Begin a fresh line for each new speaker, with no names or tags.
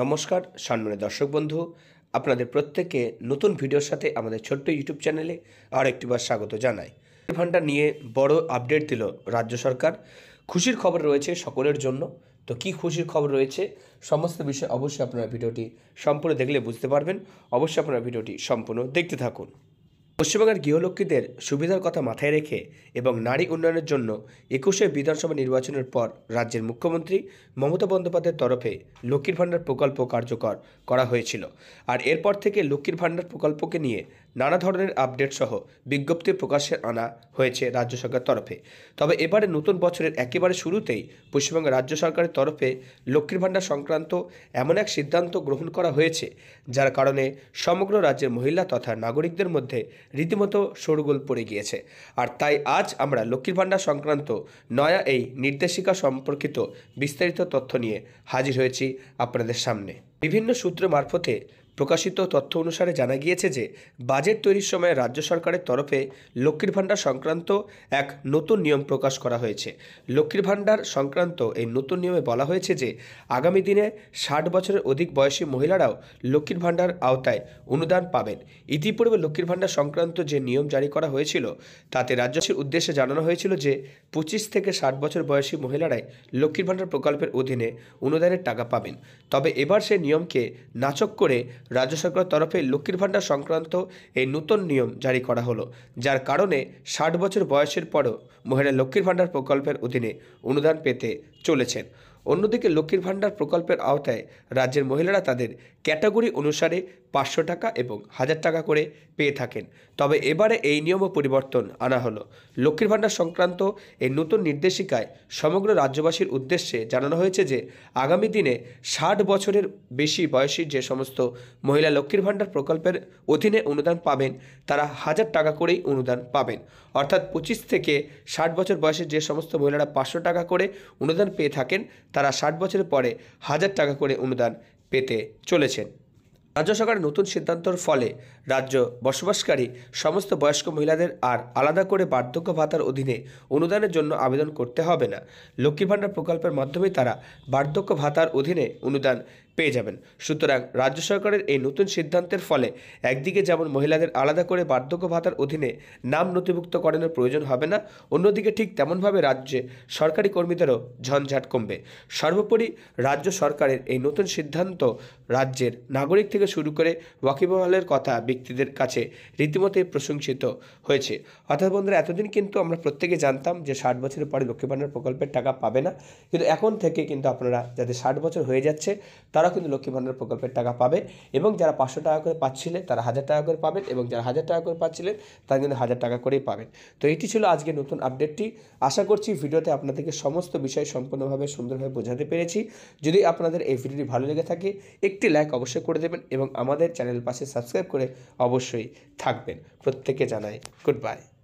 নমস্কার সম্মানের দর্শক বন্ধু, আপনাদের প্রত্যেককে নতুন ভিডিওর সাথে আমাদের ছোট্ট ইউটিউব চ্যানেলে আর একটিবার স্বাগত জানাই। ভান্ডার নিয়ে বড় আপডেট দিল রাজ্য সরকার। খুশির খবর রয়েছে সকলের জন্য। তো কি খুশির খবর রয়েছে সমস্ত বিষয়ে অবশ্যই আপনারা ভিডিওটি সম্পূর্ণ দেখলে বুঝতে পারবেন। অবশ্যই আপনারা ভিডিওটি সম্পূর্ণ দেখতে থাকুন। পশ্চিমবঙ্গের গৃহলক্ষ্মীদের সুবিধার কথা মাথায় রেখে এবং নারী উন্নয়নের জন্য একুশে বিধানসভা নির্বাচনের পর রাজ্যের মুখ্যমন্ত্রী মমতা বন্দ্যোপাধ্যায়ের তরফে লক্ষ্মীর ভাণ্ডার প্রকল্প কার্যকর করা হয়েছিল। আর এরপর থেকে লক্ষ্মীর ভাণ্ডার প্রকল্পকে নিয়ে নানা ধরনের আপডেট সহ বিজ্ঞপ্তি প্রকাশে আনা হয়েছে রাজ্য সরকার তরফে। তবে এবারে নতুন বছরের একেবারে শুরুতেই পশ্চিমবঙ্গ রাজ্য সরকারের তরফে লক্ষ্মীর ভাণ্ডার সংক্রান্ত এমন এক সিদ্ধান্ত গ্রহণ করা হয়েছে, যার কারণে সমগ্র রাজ্যের মহিলা তথা নাগরিকদের মধ্যে রীতিমতো শোরগোল পড়ে গিয়েছে। আর তাই আজ আমরা লক্ষ্মীর ভাণ্ডার সংক্রান্ত নয়া এই নির্দেশিকা সম্পর্কিত বিস্তারিত তথ্য নিয়ে হাজির হয়েছি আপনাদের সামনে। বিভিন্ন সূত্র মারফতে প্রকাশিত তথ্য অনুসারে জানা গিয়েছে যে, বাজেট তৈরির সময় রাজ্য সরকারের তরফে লক্ষ্মীর ভাণ্ডার সংক্রান্ত এক নতুন নিয়ম প্রকাশ করা হয়েছে। লক্ষ্মীর ভাণ্ডার সংক্রান্ত এই নতুন নিয়মে বলা হয়েছে যে, আগামী দিনে ষাট বছরের অধিক বয়সী মহিলারাও লক্ষ্মীর ভাণ্ডার আওতায় অনুদান পাবেন। ইতিপূর্বে লক্ষ্মীর ভাণ্ডার সংক্রান্ত যে নিয়ম জারি করা হয়েছিল, তাতে রাজ্যবাসীর উদ্দেশ্যে জানানো হয়েছিল যে, পঁচিশ থেকে ষাট বছর বয়সী মহিলারাই লক্ষ্মীর ভাণ্ডার প্রকল্পের অধীনে অনুদানের টাকা পাবেন। তবে এবার সেই নিয়মকে নাচক করে রাজ্য সরকারের তরফে লক্ষ্মীর ভাণ্ডার সংক্রান্ত এই নতুন নিয়ম জারি করা হলো, যার কারণে ষাট বছর বয়সের পরও মহিলা লক্ষ্মীর ভাণ্ডার প্রকল্পের অধীনে অনুদান পেতে চলেছেন। অন্যদিকে লক্ষ্মীর ভাণ্ডার প্রকল্পের আওতায় রাজ্যের মহিলারা তাদের ক্যাটাগরি অনুসারে পাঁচশো টাকা এবং হাজার টাকা করে পেয়ে থাকেন। তবে এবারে এই নিয়মও পরিবর্তন আনা হলো। লক্ষ্মীর ভাণ্ডার সংক্রান্ত এই নতুন নির্দেশিকায় সমগ্র রাজ্যবাসীর উদ্দেশ্যে জানানো হয়েছে যে, আগামী দিনে ষাট বছরের বেশি বয়সী যে সমস্ত মহিলা লক্ষ্মীর ভাণ্ডার প্রকল্পের অধীনে অনুদান পাবেন, তারা হাজার টাকা করেই অনুদান পাবেন। অর্থাৎ পঁচিশ থেকে ষাট বছর বয়সের যে সমস্ত মহিলারা পাঁচশো টাকা করে অনুদান পেয়ে থাকেন, তারা ষাট বছরের পরে হাজার টাকা করে অনুদান পেতে চলেছেন। রাজ্য সরকারের নতুন সিদ্ধান্তর ফলে রাজ্য বসবাসকারী সমস্ত বয়স্ক মহিলাদের আর আলাদা করে বার্ধক্য ভাতার অধীনে অনুদানের জন্য আবেদন করতে হবে না। লক্ষ্মী ভাণ্ডার প্রকল্পের মাধ্যমে তারা বার্ধক্য ভাতার অধীনে অনুদান পেয়ে যাবেন। সুতরাং রাজ্য সরকারের এই নতুন সিদ্ধান্তের ফলে একদিকে যেমন মহিলাদের আলাদা করে বার্ধক্য ভাতার অধীনে নাম নথিভুক্ত করানোর প্রয়োজন হবে না, অন্যদিকে ঠিক তেমনভাবে রাজ্যে সরকারি কর্মীদেরও ঝঞ্ঝাট কমবে। সর্বোপরি রাজ্য সরকারের এই নতুন সিদ্ধান্ত রাজ্যের নাগরিক থেকে শুরু করে ওয়াকিবহালের কথা ব্যক্তিদের কাছে রীতিমতোই প্রশংসিত হয়েছে। অর্থাৎ বন্ধুরা, এতদিন কিন্তু আমরা প্রত্যেকে জানতাম যে ষাট বছরের পরে লক্ষ্মী ভাণ্ডার প্রকল্পের টাকা পাবে না। কিন্তু এখন থেকে কিন্তু আপনারা যাদের ষাট বছর হয়ে যাচ্ছে, তারা কিন্তু লক্ষ্মী ভাণ্ডার প্রকল্পের টাকা পাবে এবং যারা পাঁচশো টাকা করে পাচ্ছিলেন তারা হাজার টাকা করে পাবেন এবং যারা হাজার টাকা করে পাচ্ছিলেন, তারা কিন্তু হাজার টাকা করেই পাবেন। তো এটি ছিল আজকে নতুন আপডেটটি আশা করছি ভিডিওতে আপনাদেরকে সমস্ত বিষয় সম্পূর্ণভাবে সুন্দরভাবে বোঝাতে পেরেছি। যদি আপনাদের এই ভিডিওটি ভালো লেগে থাকে, একটি লাইক অবশ্যই করে দেবেন এবং আমাদের চ্যানেল পাশে সাবস্ক্রাইব করে অবশ্যই থাকবেন। প্রত্যেকে জানাই গুড বাই